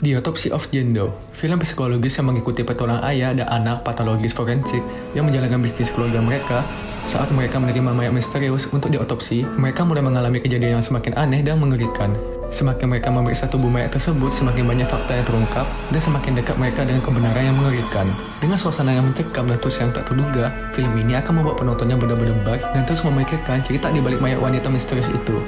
The Autopsy of Jane film psikologis yang mengikuti petualang ayah dan anak patologis forensik yang menjalankan bisnis keluarga mereka saat mereka menerima mayat misterius untuk diotopsi, mereka mulai mengalami kejadian yang semakin aneh dan mengerikan. Semakin mereka memeriksa tubuh mayat tersebut, semakin banyak fakta yang terungkap, dan semakin dekat mereka dengan kebenaran yang mengerikan. Dengan suasana yang mencekam dan terus yang tak terduga, film ini akan membuat penontonnya benar-benar dan terus memikirkan cerita di balik mayat wanita misterius itu.